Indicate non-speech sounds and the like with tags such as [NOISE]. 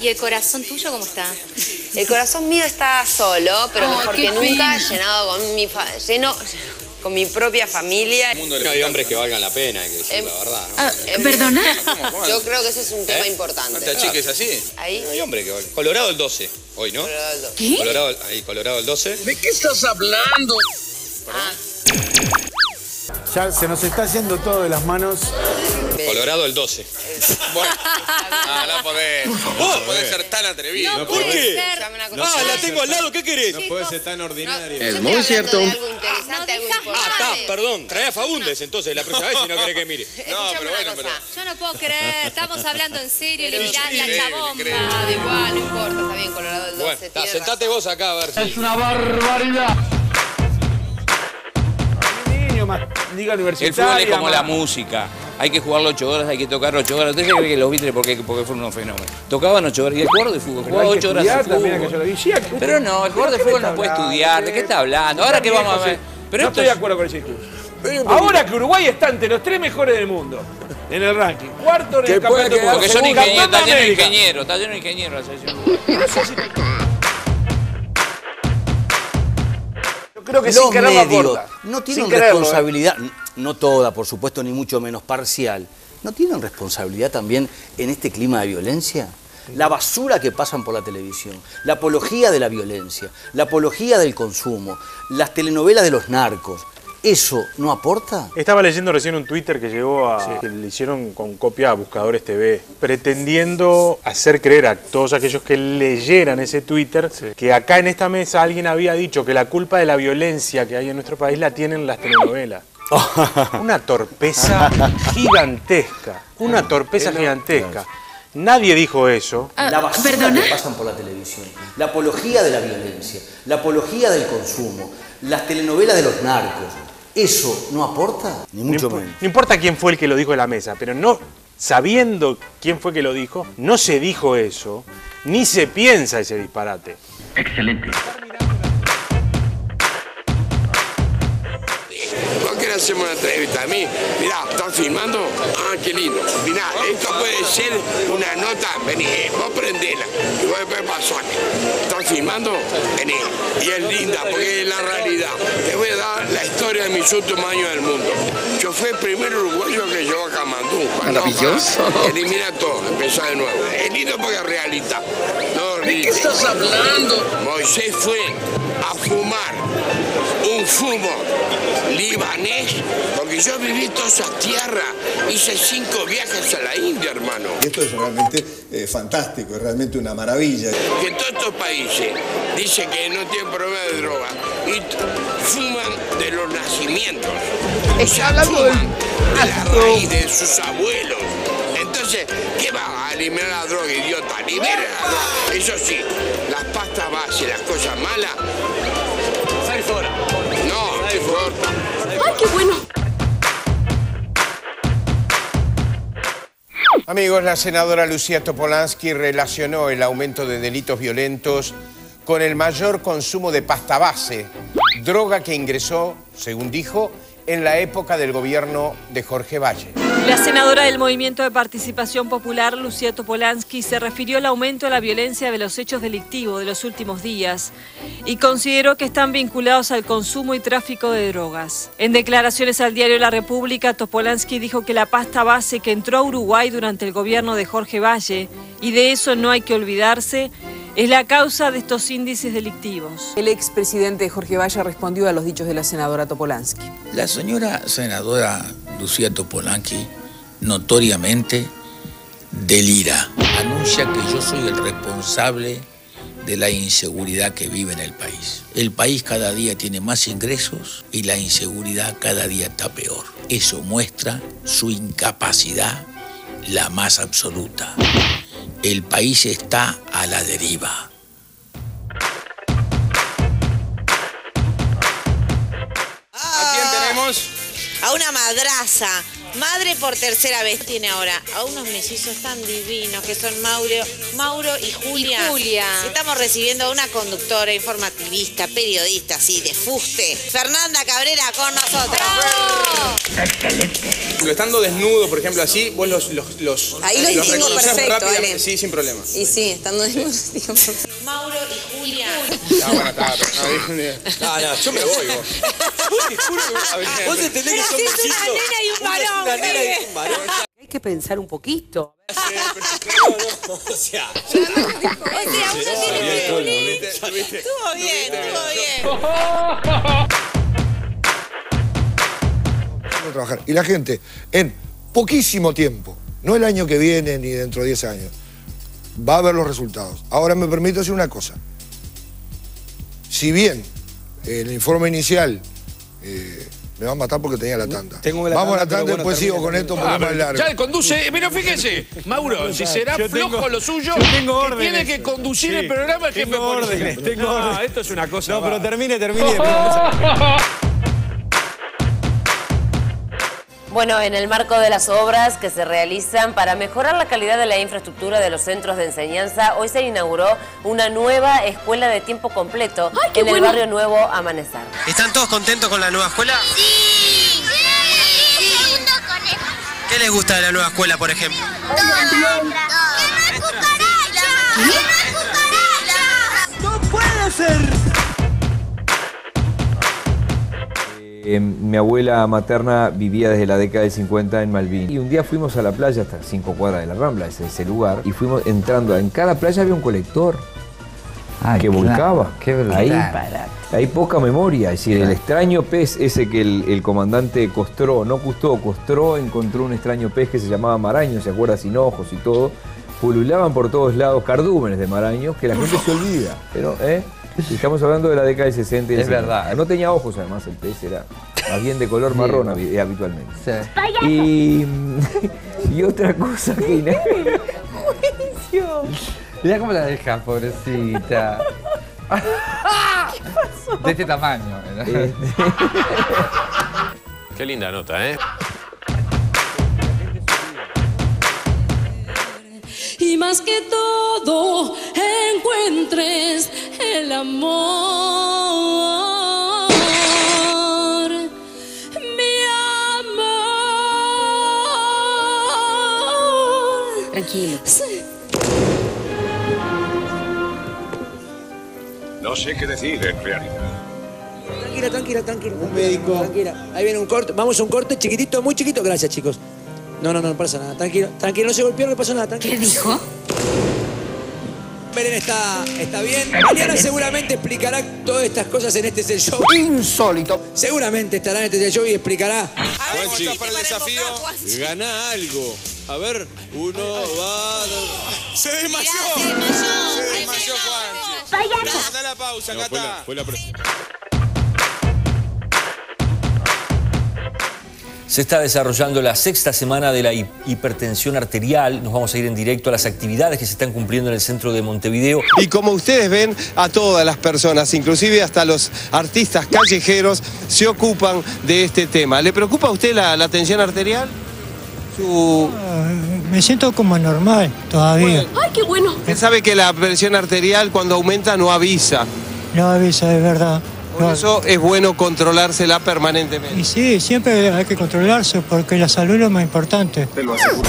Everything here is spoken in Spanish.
¿Y el corazón tuyo cómo está? El corazón mío está solo, pero Ay, mejor que nunca, llenado con mi fa- lleno con mi propia familia. En el mundo no hay hombres que valgan la pena, hay que decir Em, la verdad, ¿no? Ah, Em, ¿Perdona? Yo creo que ese es un tema ¿Eh? importante. ¿No te achiques así? Ahí. No hay hombre que valga. Colorado el 12, hoy, ¿no? Colorado. ¿Qué? Colorado, ahí, Colorado el 12. ¿De qué estás hablando? Ya se nos está yendo todo de las manos. Colorado el 12. Bueno, [LAUGHS] ah, no podés. No podés ser tan atrevido. No ¿Por puede qué? Ah, la tengo al lado, ¿qué querés? No puede ser tan ordinario. Es estoy muy cierto. Ah, está, perdón. Trae a Fagundes entonces la próxima vez si no querés que mire. No, pero bueno, cosa. Yo no puedo creer, estamos hablando en serio le Pero mirás la increíble. Ah, igual, no importa, está bien, Colorado el 12. Bueno, sentate vos acá a ver si... una barbaridad. Más liga El universitaria. fútbol es como más- la música. Hay que jugarlo ocho horas, hay que tocarlo ocho horas. ¿Usted cree que los Beatles porque, porque fueron unos fenómenos? Tocaban ocho horas. Y el jugador de fútbol Pero jugaba ocho horas de fútbol. Sí, Pero no, el jugador de ¿de qué fútbol no puede estudiar. ¿De qué está hablando? Ahora que vamos a ver. Pero no esto estoy de acuerdo con ese discurso. Ahora que Uruguay está entre los tres mejores del mundo en el ranking, cuarto en el campeonato Porque son ingenieros, está lleno de ingenieros, está lleno de ingenieros la selección. Creo que los medios no Sin tienen quererlo, ¿eh? responsabilidad, no toda, por supuesto, ni mucho menos parcial, ¿no tienen responsabilidad también en este clima de violencia? La basura que pasan por la televisión, la apología de la violencia, la apología del consumo, las telenovelas de los narcos, ¿eso no aporta? Estaba leyendo recién un Twitter que llegó a. que le hicieron con copia a Buscadores TV, pretendiendo hacer creer a todos aquellos que leyeran ese Twitter que acá en esta mesa alguien había dicho que la culpa de la violencia que hay en nuestro país la tienen las telenovelas. [LAUGHS] Una torpeza gigantesca. Una torpeza gigantesca. Nadie dijo eso. La basura ¿Perdona? que pasan por la televisión, la apología de la violencia, la apología del consumo, las telenovelas de los narcos, ¿eso no aporta? Ni No, mucho menos. no importa quién fue el que lo dijo en la mesa, pero no sabiendo quién fue que lo dijo, no se dijo eso, ni se piensa ese disparate. ¿Por qué no hacemos una entrevista? A mí, mirá, ¿están filmando? Ah, qué lindo. Mirá, esto puede ser una nota. Vení, vos prendela. Y vos después pasame. ¿Están filmando? Vení. Y es linda porque es la realidad. Te voy a dar la historia de mis últimos años del mundo. Yo fui el primer uruguayo que llegó a Camandú. Maravilloso. Elimina todo, empezar de nuevo. Es lindo porque es realita. No, ¿De qué estás hablando? Moisés fue a fumar un fumo libanés, porque yo viví todas esas tierras, hice cinco viajes a la Hermano. Esto es realmente eh, fantástico, es realmente una maravilla. Que todos estos países dicen que no tienen problema de droga y fuman de los nacimientos. O sea, fuman de la raíz de sus abuelos. Entonces, ¿qué va a eliminar la droga, idiota? Libera la droga. Eso sí, las pastas base, las cosas malas. No, no importa. ¡Ay, qué bueno! Amigos, la senadora Lucía Topolansky relacionó el aumento de delitos violentos con el mayor consumo de pasta base, droga que ingresó, según dijo, en la época del gobierno de Jorge Valle. La senadora del Movimiento de Participación Popular, Lucía Topolansky, se refirió al aumento de la violencia de los hechos delictivos de los últimos días y consideró que están vinculados al consumo y tráfico de drogas. En declaraciones al diario La República, Topolansky dijo que la pasta base que entró a Uruguay durante el gobierno de Jorge Valle, y de eso no hay que olvidarse, es la causa de estos índices delictivos. El expresidente Jorge Valle respondió a los dichos de la senadora Topolansky. La señora senadora Lucía Topolanqui notoriamente delira. Anuncia que yo soy el responsable de la inseguridad que vive en el país. El país cada día tiene más ingresos y la inseguridad cada día está peor. Eso muestra su incapacidad la más absoluta. El país está a la deriva. ¿A quién tenemos? A una madraza, madre por tercera vez. Tiene ahora a unos mellizos tan divinos que son Mauro, Mauro y Julia. Y Julia. Estamos recibiendo a una conductora, informativista, periodista, así, de fuste. Fernanda Cabrera con nosotros. Lo estando desnudo, por ejemplo, así, vos los, los, los, Ahí lo distingo reconocés perfecto, rápidamente. Ale. Sí, sin problema. Y sí, estando desnudos, [LAUGHS] digo, Mauro y Julia. Ah, bueno, está, no, dije- No, no, yo me voy, vos. Vos que una nena y un varón, una nena y pibe. un varón. Hay que pensar un poquito. O sea, O sea, uno tiene pirulín. ¿Viste? ¿Viste? Estuvo bien, estuvo bien. [LAUGHS] [LAUGHS] a trabajar. Y la gente, en poquísimo tiempo, no el año que viene ni dentro de 10 años, va a ver los resultados. Ahora me permito decir una cosa. Si bien el informe inicial eh, me va a matar porque tenía la tanda. Tengo la Vamos a la tanda, tanda, pero después bueno, sigo con esto un poco Ah, más largo. Ya conduce, pero fíjese, Mauro, si será Yo flojo tengo- lo suyo, tengo que tiene que conducir Sí, el programa el jefe tengo órdenes, tengo No, órdenes. esto es una cosa. No, pero termine, termine. [LAUGHS] Bueno, en el marco de las obras que se realizan para mejorar la calidad de la infraestructura de los centros de enseñanza, hoy se inauguró una nueva escuela de tiempo completo en el bueno! barrio Nuevo Amanecer. ¿Están todos contentos con la nueva escuela? Sí. Conejo. ¿Qué les gusta de la nueva escuela, por ejemplo? Todo. ¡Que Eh, mi abuela materna vivía desde la década del 50 en Malvin. Y un día fuimos a la playa, hasta 5 cuadras de la Rambla, ese, ese lugar, y fuimos entrando. En cada playa había un colector que volcaba. ahí, hay poca memoria. Es decir, el extraño pez ese que el, el comandante Costró, no Custó, Costró encontró un extraño pez que se llamaba maraño, ¿se acuerda? Sin ojos y todo. Pululaban por todos lados cardúmenes de maraños que la gente se olvida. Pero, ¿eh? Estamos hablando de la década del 60 y Es 70. verdad. No tenía ojos además el pez, era más bien de color marrón eh, habitualmente. Y, [LAUGHS] y otra cosa que... Mira cómo la dejas, pobrecita. [LAUGHS] De este tamaño. Este. Qué linda nota, ¿eh? y más que todo encuentres el amor. Mi amor. Tranquilo. No sé qué decir en realidad. Tranquila, tranquila, tranquila. Un médico. Tranquila. Ahí viene un corte. Vamos a un corte chiquitito, muy chiquito. Gracias, chicos. No, no, no, no pasa nada. Tranquilo, tranquilo, no se golpeó, no pasa nada. Tranquilo. ¿Qué dijo? Belén está, está bien. Mañana seguramente explicará todas estas cosas en este es show. Insólito. Seguramente estará en este es el show y explicará. Juanchi, para el desafío. Gana algo. A ver, uno va. dos. Se desmayó. Se desmayó Juanchi. Da, da la pausa, acá No, fue la, fue la Se está desarrollando la sexta semana de la hi- hipertensión arterial. Nos vamos a ir en directo a las actividades que se están cumpliendo en el centro de Montevideo. Y como ustedes ven, a todas las personas, inclusive hasta los artistas callejeros, se ocupan de este tema. ¿Le preocupa a usted la, la tensión arterial? Su... Me siento como normal todavía. Ay, qué bueno. Usted sabe que la presión arterial cuando aumenta no avisa. No avisa, es verdad. Por eso es bueno controlársela permanentemente. Y sí, siempre hay que controlarse porque la salud es lo más importante. Te lo aseguro.